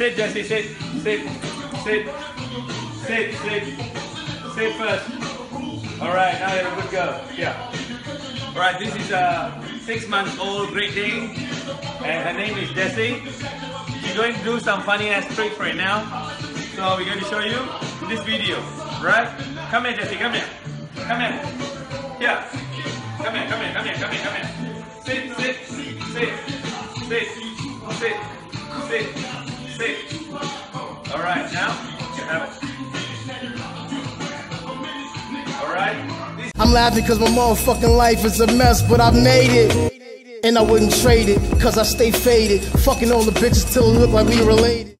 sit, Jessy, sit, sit, sit, sit, sit, sit first. All right, now you're a good girl. Yeah. All right, this is a six months old Great Dane, and her name is Jessy. She's going to do some funny ass tricks right now. So we're going to show you this video, right? Come here, Jessy, come here. Come here. Yeah. Come here, come here, come here, come here, come here. Sit, sit, sit, sit, sit, sit, All right, now you have it. All right. I'm laughing cause my motherfucking life is a mess, but I made it. And I wouldn't trade it, cause I stay faded. Fucking all the bitches till it look like we related.